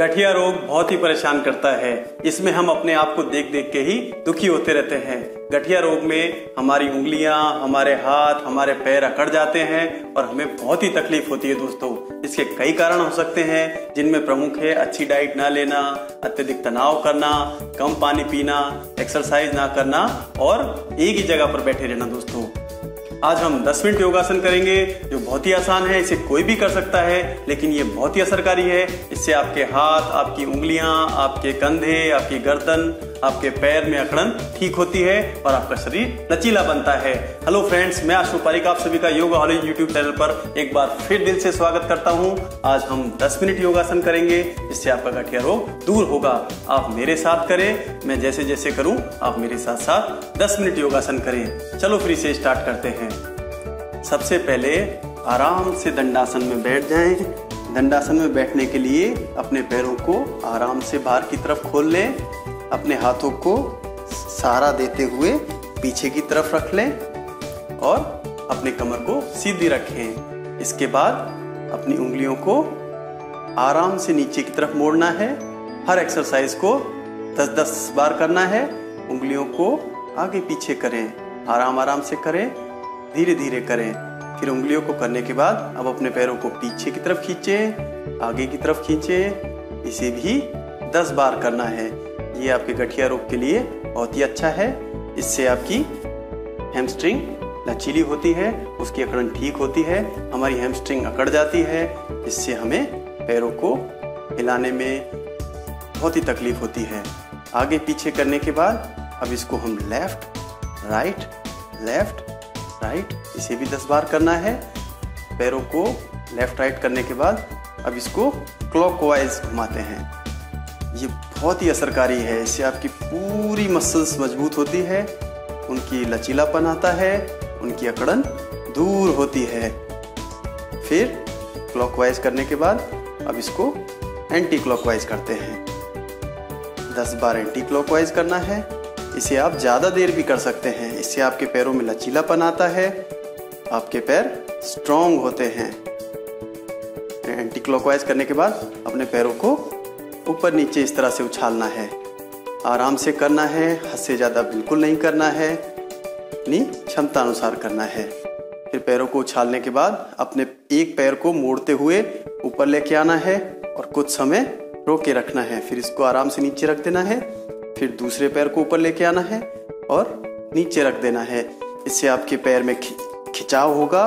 गठिया रोग बहुत ही परेशान करता है। इसमें हम अपने आप को देख देख के ही दुखी होते रहते हैं। गठिया रोग में हमारी उंगलियाँ, हमारे हाथ, हमारे पैर अकड़ जाते हैं और हमें बहुत ही तकलीफ़ होती है दोस्तों। इसके कई कारण हो सकते हैं, जिनमें प्रमुख है अच्छी डाइट ना लेना, अत्यधिक तनाव करना, कम पानी पीना, एक्सरसाइज ना करना और एक ही जगह पर बैठे रहना दोस्तों। आज हम 10 मिनट योगासन करेंगे, जो बहुत ही आसान है, इसे कोई भी कर सकता है, लेकिन ये बहुत ही असरकारी है। इससे आपके हाथ, आपकी उंगलियाँ, आपके कंधे, आपकी गर्दन आपके पैर में अकड़न ठीक होती है और आपका शरीर लचीला बनता है। हेलो फ्रेंड्स मैं आशु पारिक, आप सभी का योगा हॉलेज यूट्यूब चैनल पर एक बार फिर दिल से स्वागत करता हूँ। आज हम 10 मिनट योगासन करेंगे, इससे आपका गठिया रोग दूर होगा। आप मेरे साथ करें, मैं जैसे जैसे करूँ, आप मेरे साथ साथ 10 मिनट योगासन करें। चलो फिर इसे स्टार्ट करते हैं। सबसे पहले आराम से दंडासन में बैठ जाएँ। दंडासन में बैठने के लिए अपने पैरों को आराम से बाहर की तरफ़ खोल लें। अपने हाथों को सहारा देते हुए पीछे की तरफ़ रख लें और अपने कमर को सीधी रखें। इसके बाद अपनी उंगलियों को आराम से नीचे की तरफ़ मोड़ना है। हर एक्सरसाइज को 10-10 बार करना है। उंगलियों को आगे पीछे करें। आराम आराम से करें। धीरे धीरे करें। फिर उंगलियों को करने के बाद अब अपने पैरों को पीछे की तरफ़ खींचें, आगे की तरफ़ खींचें। इसे भी 10 बार करना है। ये आपके गठिया रोग के लिए बहुत ही अच्छा है। इससे आपकी हेमस्ट्रिंग लचीली होती है, उसकी अकड़न ठीक होती है, हमारी हेमस्ट्रिंग अकड़ जाती है। इससे हमें पैरों को हिलाने में बहुत ही तकलीफ़ होती है। आगे पीछे करने के बाद अब इसको हम लेफ़्ट राइट लेफ़्ट राइट इसे भी दस बार करना है। पैरों को लेफ़्ट राइट करने के बाद अब इसको क्लॉकवाइज घुमाते हैं। ये बहुत ही असरकारी है। इससे आपकी पूरी मसल्स मज़बूत होती है, उनकी लचीलापन आता है, उनकी अकड़न दूर होती है। फिर क्लॉकवाइज करने के बाद अब इसको एंटी क्लॉकवाइज करते हैं। दस बार एंटी क्लॉकवाइज करना है। इसे आप ज़्यादा देर भी कर सकते हैं। इससे आपके पैरों में लचीलापन आता है, आपके पैर स्ट्रॉन्ग होते हैं। एंटी क्लॉकवाइज करने के बाद अपने पैरों को ऊपर नीचे इस तरह से उछालना है। आराम से करना है, हद से ज़्यादा बिल्कुल नहीं करना है। अपनी क्षमता अनुसार करना है। फिर पैरों को उछालने के बाद अपने एक पैर को मोड़ते हुए ऊपर लेके आना है और कुछ समय रोक के रखना है। फिर इसको आराम से नीचे रख देना है। फिर दूसरे पैर को ऊपर लेके आना है और नीचे रख देना है। इससे आपके पैर में खिंचाव होगा।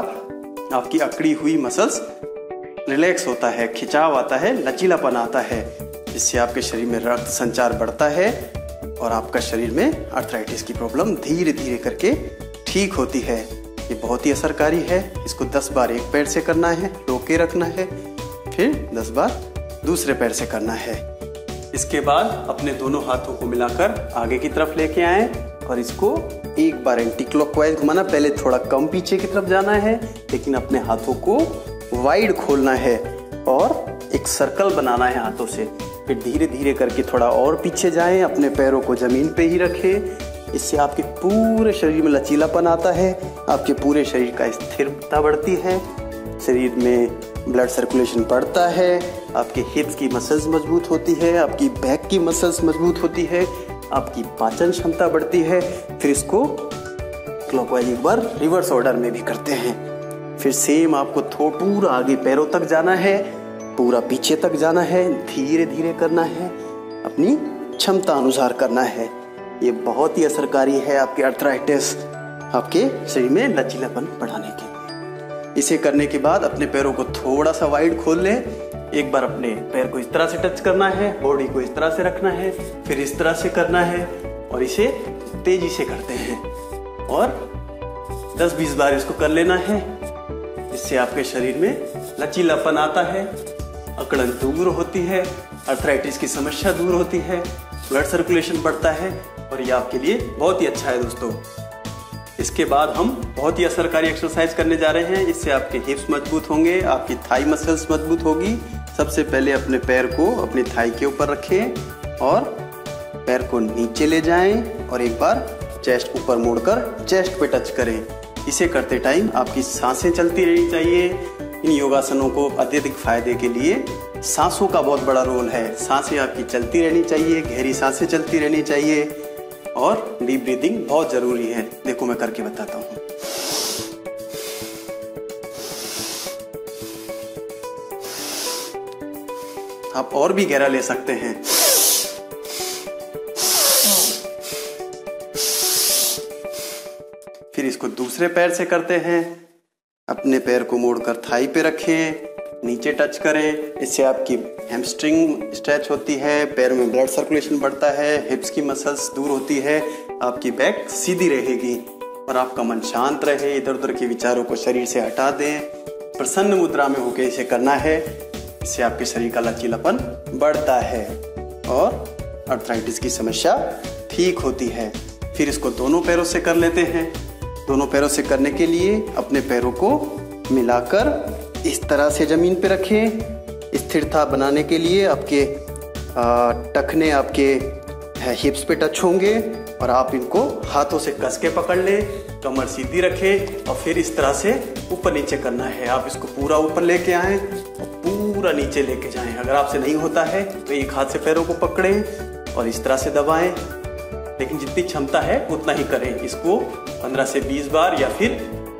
आपकी अकड़ी हुई मसल्स रिलैक्स होता है, खिंचाव आता है, लचीलापन आता है। जिससे आपके शरीर में रक्त संचार बढ़ता है और आपका शरीर में अर्थराइटिस की प्रॉब्लम धीरे धीरे करके ठीक होती है। ये बहुत ही असरकारी है। इसको 10 बार एक पैर से करना है, रोके रखना है, फिर 10 बार दूसरे पैर से करना है। इसके बाद अपने दोनों हाथों को मिलाकर आगे की तरफ़ लेके आए और इसको एक बार एंटी क्लॉकवाइज घुमाना। पहले थोड़ा कम पीछे की तरफ़ जाना है, लेकिन अपने हाथों को वाइड खोलना है और एक सर्कल बनाना है हाथों से। फिर धीरे धीरे करके थोड़ा और पीछे जाएँ, अपने पैरों को ज़मीन पे ही रखें। इससे आपके पूरे शरीर में लचीलापन आता है, आपके पूरे शरीर का स्थिरता बढ़ती है। शरीर में ब्लड सर्कुलेशन बढ़ता है, आपके हिप्स की मसल्स मज़बूत होती है, आपकी बैक की मसल्स मज़बूत होती है, आपकी पाचन क्षमता बढ़ती है। फिर इसको क्लॉकवाइज एक बार रिवर्स ऑर्डर में भी करते हैं। फिर सेम आपको थोड़ा पूरा आगे पैरों तक जाना है। पूरा पीछे तक जाना है धीरे धीरे करना है, अपनी क्षमता अनुसार करना है। ये बहुत ही असरकारी है आपके अर्थराइटिस आपके शरीर में लचीलापन बढ़ाने के लिए। इसे करने के बाद अपने पैरों को थोड़ा सा वाइड खोल लें। एक बार अपने पैर को इस तरह से टच करना है बॉडी को इस तरह से रखना है, फिर इस तरह से करना है और इसे तेज़ी से करते हैं। और 10-20 बार इसको कर लेना है। इससे आपके शरीर में लचीलापन आता है। अकड़न दूर होती है अर्थराइटिस की समस्या दूर होती है ब्लड सर्कुलेशन बढ़ता है और ये आपके लिए बहुत ही अच्छा है दोस्तों। इसके बाद हम बहुत ही असरकारी एक्सरसाइज करने जा रहे हैं, इससे आपके हिप्स मज़बूत होंगे, आपकी थाई मसल्स मज़बूत होगी। सबसे पहले अपने पैर को अपनी थाई के ऊपर रखें और पैर को नीचे ले जाएँ और एक बार चेस्ट ऊपर मोड़कर चेस्ट पे टच करें। इसे करते टाइम आपकी साँसें चलती रहनी चाहिए इन योगासनों को अत्यधिक फ़ायदे के लिए सांसों का बहुत बड़ा रोल है। साँसें आपकी चलती रहनी चाहिए, गहरी साँसें चलती रहनी चाहिए और डीप ब्रीदिंग बहुत ज़रूरी है। देखो मैं करके बताता हूँ। आप और भी गहरा ले सकते हैं। फिर इसको दूसरे पैर से करते हैं। पैर को मोड़कर थाई पे रखें, नीचे टच करें। इससे आपकी हैमस्ट्रिंग स्ट्रेच होती है, पैर में ब्लड सर्कुलेशन बढ़ता है हिप्स की मसल्स दूर होती है, आपकी बैक सीधी रहेगी और आपका मन शांत रहे। इधर उधर के विचारों को शरीर से हटा दें। प्रसन्न मुद्रा में होकर इसे करना है। इससे आपके शरीर का लचीलापन बढ़ता है और अर्थराइटिस की समस्या ठीक होती है। फिर इसको दोनों पैरों से कर लेते हैं। दोनों पैरों से करने के लिए अपने पैरों को मिलाकर इस तरह से ज़मीन पर रखें। स्थिरता बनाने के लिए आपके टखने आपके हिप्स पे टच होंगे और आप इनको हाथों से कस के पकड़ लें, कमर सीधी रखें और फिर इस तरह से ऊपर नीचे करना है। आप इसको पूरा ऊपर लेके आए और पूरा नीचे लेके जाएँ। अगर आपसे नहीं होता है तो एक हाथ से पैरों को पकड़ें और इस तरह से दबाएँ। लेकिन जितनी क्षमता है, उतना ही करें। इसको 15 से 20 बार या फिर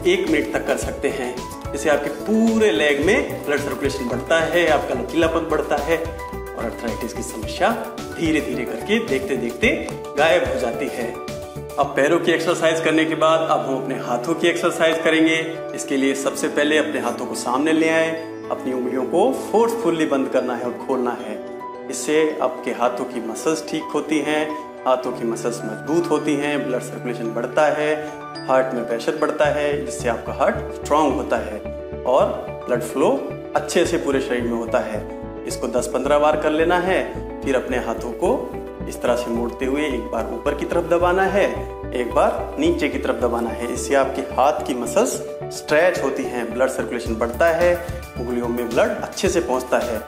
एक मिनट तक कर सकते हैं। इससे आपके पूरे लेग में ब्लड सर्कुलेशन बढ़ता है, आपका लचीलापन बढ़ता है और अर्थराइटिस की समस्या धीरे धीरे करके देखते देखते गायब हो जाती है। अब पैरों की एक्सरसाइज करने के बाद अब हम अपने हाथों की एक्सरसाइज करेंगे। इसके लिए सबसे पहले अपने हाथों को सामने ले आए, अपनी उंगलियों को फोर्सफुल्ली बंद करना है और खोलना है। इससे आपके हाथों की मसल्स ठीक होती हैं हाथों की मसल्स मज़बूत होती हैं ब्लड सर्कुलेशन बढ़ता है हार्ट में प्रेशर बढ़ता है, जिससे आपका हार्ट स्ट्रांग होता है और ब्लड फ्लो अच्छे से पूरे शरीर में होता है। इसको 10-15 बार कर लेना है, फिर अपने हाथों को इस तरह से मोड़ते हुए एक बार ऊपर की तरफ़ दबाना है, एक बार नीचे की तरफ़ दबाना है। इससे आपके हाथ की मसल्स स्ट्रेच होती हैं ब्लड सर्कुलेशन बढ़ता है, उंगलियों में ब्लड अच्छे से पहुँचता है।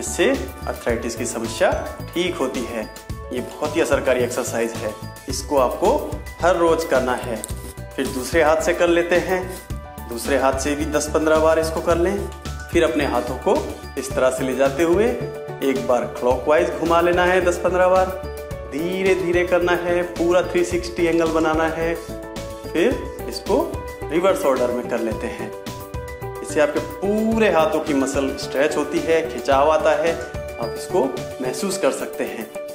इससे अर्थराइटिस की समस्या ठीक होती है। ये बहुत ही असरकारी एक्सरसाइज है। इसको आपको हर रोज करना है। फिर दूसरे हाथ से कर लेते हैं। दूसरे हाथ से भी 10-15 बार इसको कर लें। फिर अपने हाथों को इस तरह से ले जाते हुए एक बार क्लॉकवाइज घुमा लेना है 10-15 बार। धीरे धीरे करना है। पूरा 360 एंगल बनाना है। फिर इसको रिवर्स ऑर्डर में कर लेते हैं। इससे आपके पूरे हाथों की मसल स्ट्रेच होती है, खिंचाव आता है। आप इसको महसूस कर सकते हैं।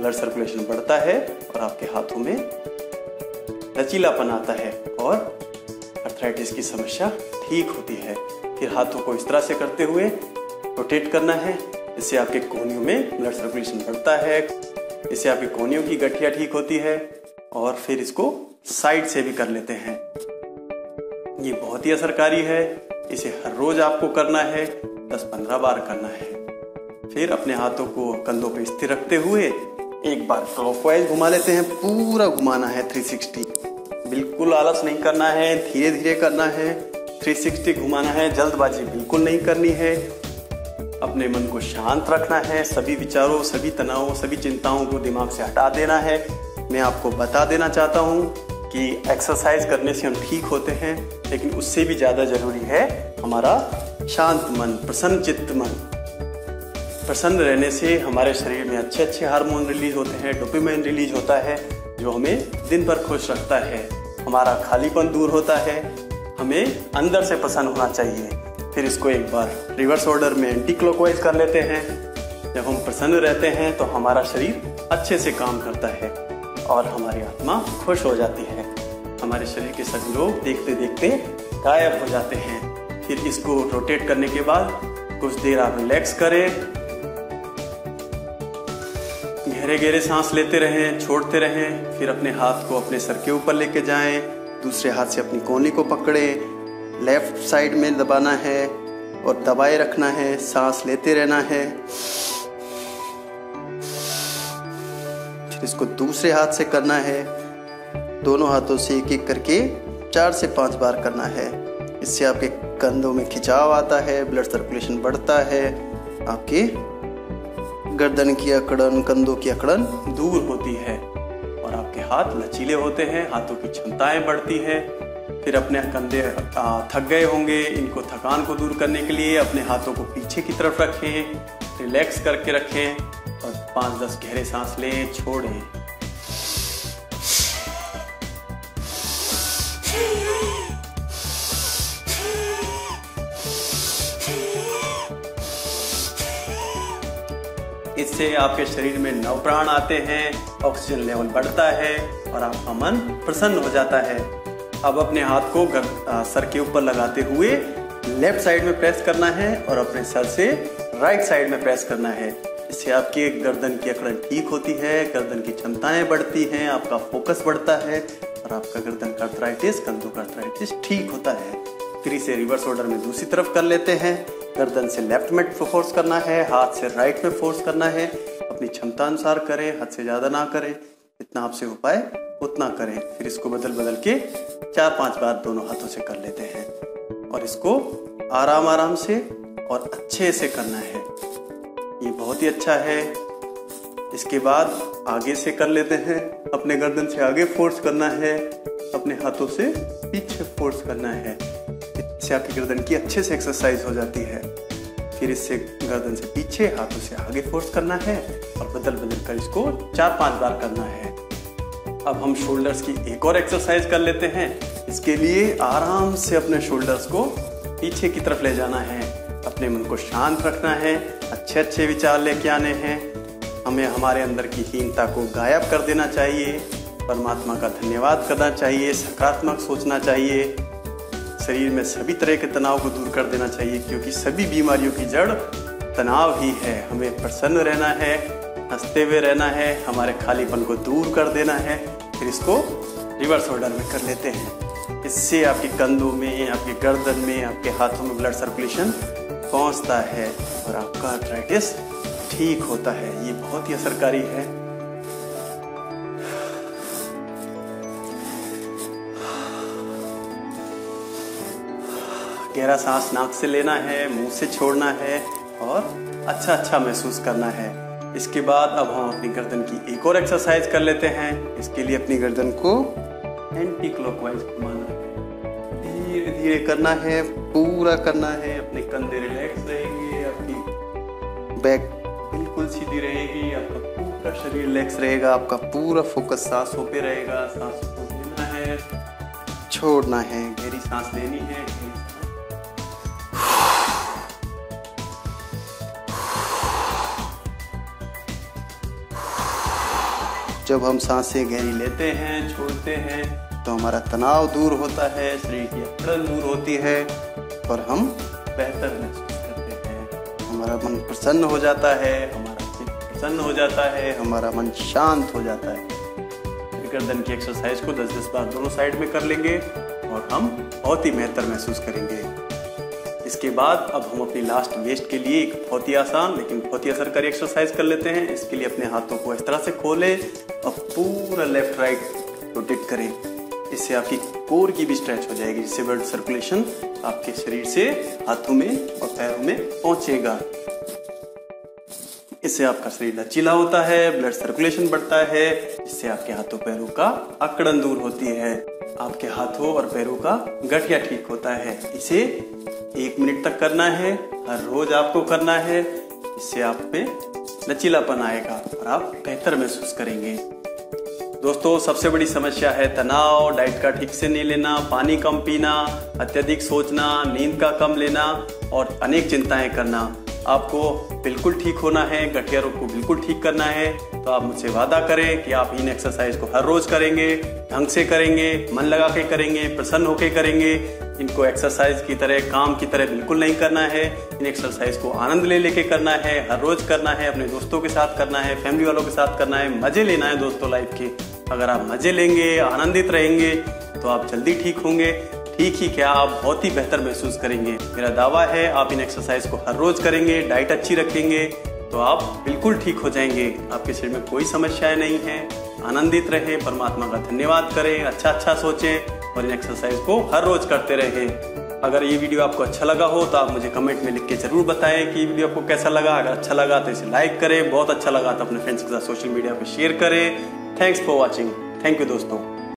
ब्लड सर्कुलेशन बढ़ता है और आपके हाथों में लचीलापन आता है और अर्थराइटिस की समस्या ठीक होती है। फिर हाथों को इस तरह से करते हुए रोटेट करना है इससे आपके कोहनियों में ब्लड सर्कुलेशन बढ़ता है, इससे आपकी कोहनियों की गठिया ठीक होती है और फिर इसको साइड से भी कर लेते हैं। ये बहुत ही असरकारी है। इसे हर रोज आपको करना है 10-15 बार करना है। फिर अपने हाथों को कंधों पर स्थिर रखते हुए एक बार क्लॉकवाइज घुमा लेते हैं, पूरा घुमाना है 360 बिल्कुल आलस नहीं करना है धीरे धीरे करना है। 360 घुमाना है, जल्दबाजी बिल्कुल नहीं करनी है। अपने मन को शांत रखना है, सभी विचारों, सभी तनावों, सभी चिंताओं को दिमाग से हटा देना है। मैं आपको बता देना चाहता हूँ कि एक्सरसाइज करने से हम ठीक होते हैं, लेकिन उससे भी ज़्यादा ज़रूरी है हमारा शांत मन, प्रसन्न चित्त मन। प्रसन्न रहने से हमारे शरीर में अच्छे अच्छे हार्मोन रिलीज़ होते हैं, डोपामाइन रिलीज़ होता है, जो हमें दिन भर खुश रखता है। हमारा खालीपन दूर होता है, हमें अंदर से प्रसन्न होना चाहिए। फिर इसको एक बार रिवर्स ऑर्डर में एंटी क्लॉकवाइज कर लेते हैं। जब हम प्रसन्न रहते हैं तो हमारा शरीर अच्छे से काम करता है और हमारी आत्मा खुश हो जाती है। हमारे शरीर के सभी लोग देखते देखते गायब हो जाते हैं। फिर इसको रोटेट करने के बाद कुछ देर आप रिलैक्स करें। गहरे गहरे सांस लेते रहें, छोड़ते रहें, फिर अपने हाथ को अपने सर के ऊपर लेके जाएँ, दूसरे हाथ से अपनी कोहनी को पकड़ें, लेफ़्ट साइड में दबाना है और दबाए रखना है, सांस लेते रहना है। फिर इसको दूसरे हाथ से करना है, दोनों हाथों से एक एक करके चार से पाँच बार करना है। इससे आपके कंधों में खिंचाव आता है, ब्लड सर्कुलेशन बढ़ता है, आपके गर्दन की अकड़न, कंधों की अकड़न। दूर होती है और आपके हाथ लचीले होते हैं, हाथों की क्षमताएँ बढ़ती है। फिर अपने कंधे थक गए होंगे। इनको थकान को दूर करने के लिए अपने हाथों को पीछे की तरफ़ रखें, रिलैक्स करके रखें और पाँच दस गहरे सांस लें, छोड़ें। इससे आपके शरीर में नव प्राण आते हैं ऑक्सीजन लेवल बढ़ता है और आपका मन प्रसन्न हो जाता है। अब अपने हाथ को गर, आ, सर के ऊपर लगाते हुए लेफ़्ट साइड में प्रेस करना है और अपने सर से राइट साइड में प्रेस करना है। इससे आपकी गर्दन की अकड़न ठीक होती है गर्दन की क्षमताएँ बढ़ती हैं आपका फोकस बढ़ता है और आपका गर्दन का अर्थराइटिस कंधों का अर्थराइटिस ठीक होता है। फिर इसे रिवर्स ऑर्डर में दूसरी तरफ़ कर लेते हैं। गर्दन से लेफ़्ट में फोर्स करना है, हाथ से राइट में फोर्स करना है। अपनी क्षमता अनुसार करें, हद से ज़्यादा ना करें। जितना आपसे हो पाए, उतना करें। फिर इसको बदल बदल के चार पाँच बार दोनों हाथों से कर लेते हैं। और इसको आराम आराम से और अच्छे से करना है। ये बहुत ही अच्छा है। इसके बाद आगे से कर लेते हैं। अपने गर्दन से आगे फोर्स करना है। अपने हाथों से पीछे फोर्स करना है। इससे आपकी गर्दन की अच्छे से एक्सरसाइज हो जाती है। फिर इससे गर्दन से पीछे हाथों से आगे फोर्स करना है और बदल बदल कर इसको चार पाँच बार करना है। अब हम शोल्डर्स की एक और एक्सरसाइज कर लेते हैं। इसके लिए आराम से अपने शोल्डर्स को पीछे की तरफ़ ले जाना है। अपने मन को शांत रखना है। अच्छे अच्छे विचार लेके आने हैं। हमें हमारे अंदर की हीनता को गायब कर देना चाहिए। परमात्मा का धन्यवाद करना चाहिए। सकारात्मक सोचना चाहिए। शरीर में सभी तरह के तनाव को दूर कर देना चाहिए, क्योंकि सभी बीमारियों की जड़ तनाव ही है। हमें प्रसन्न रहना है, हँसते हुए रहना है, हमारे खालीपन को दूर कर देना है, फिर इसको रिवर्स ऑर्डर में कर लेते हैं। इससे आपके कंधों में, आपके गर्दन में, आपके हाथों में ब्लड सर्कुलेशन पहुँचता है और आपका आर्थराइटिस ठीक होता है। ये बहुत ही असरकारी है। गहरा सांस नाक से लेना है, मुँह से छोड़ना है और अच्छा अच्छा महसूस करना है। इसके बाद अब हम अपनी गर्दन की एक और एक्सरसाइज कर लेते हैं। इसके लिए अपनी गर्दन को एंटी क्लॉकवाइज घुमाना है। धीरे धीरे करना है, पूरा करना है। अपने कंधे रिलैक्स रहेंगे, आपकी बैक बिल्कुल सीधी रहेगी, आपका पूरा शरीर रिलैक्स रहेगा, आपका पूरा फोकस सांसों पे रहेगा। सांसों को लेना है, छोड़ना है, गहरी सांस लेनी है जब हम साँसें गहरी लेते हैं, छोड़ते हैं तो हमारा तनाव दूर होता है, शरीर की अकड़न दूर होती है और हम बेहतर महसूस करते हैं। हमारा मन प्रसन्न हो जाता है, हमारा चित्त प्रसन्न हो जाता है, हमारा मन शांत हो जाता है। गर्दन की एक्सरसाइज को 10-10 बार दोनों साइड में कर लेंगे और हम बहुत ही बेहतर महसूस करेंगे। इसके बाद अब हम अपनी लास्ट वेस्ट के लिए एक बहुत ही आसान लेकिन बहुत ही असरकारी एक्सरसाइज कर लेते हैं। इसके लिए अपने हाथों को इस तरह से खोलें और पूरा लेफ़्ट राइट रोटेट करें। इससे आपकी कोर की भी स्ट्रेच हो जाएगी, जिससे ब्लड सर्कुलेशन आपके शरीर से हाथों में और पैरों में पहुंचेगा। इससे आपका शरीर लचीला होता है ब्लड सर्कुलेशन बढ़ता है इससे आपके हाथों पैरों का अकड़न दूर होती है। आपके हाथों और पैरों का गठिया ठीक होता है। इसे एक मिनट तक करना है, हर रोज आपको करना है। इससे आप पे लचीलापन आएगा और आप बेहतर महसूस करेंगे। दोस्तों, सबसे बड़ी समस्या है तनाव, डाइट का ठीक से नहीं लेना, पानी कम पीना, अत्यधिक सोचना, नींद का कम लेना और अनेक चिंताएँ करना। आपको बिल्कुल ठीक होना है गठिया रोग को बिल्कुल ठीक करना है तो आप मुझसे वादा करें कि आप इन एक्सरसाइज को हर रोज करेंगे, ढंग से करेंगे, मन लगा के करेंगे, प्रसन्न होके करेंगे। इनको एक्सरसाइज की तरह, काम की तरह बिल्कुल नहीं करना है। इन एक्सरसाइज को आनंद ले लेके करना है, हर रोज करना है, अपने दोस्तों के साथ करना है फैमिली वालों के साथ करना है, मज़े लेना है दोस्तों लाइफ के। अगर आप मज़े लेंगे, आनंदित रहेंगे तो आप जल्दी ठीक होंगे। ठीक ही क्या आप बहुत ही बेहतर महसूस करेंगे। मेरा दावा है, आप इन एक्सरसाइज को हर रोज करेंगे डाइट अच्छी रखेंगे तो आप बिल्कुल ठीक हो जाएँगे। आपके शरीर में कोई समस्याएँ नहीं है। आनंदित रहें, परमात्मा का धन्यवाद करें अच्छा अच्छा सोचें और इन एक्सरसाइज को हर रोज करते रहें। अगर ये वीडियो आपको अच्छा लगा हो तो आप मुझे कमेंट में लिख के ज़रूर बताएँ कि ये वीडियो आपको कैसा लगा। अगर अच्छा लगा तो इसे लाइक करें। बहुत अच्छा लगा तो अपने फ्रेंड्स के साथ सोशल मीडिया पर शेयर करें। Thanks for watching thank you दोस्तों.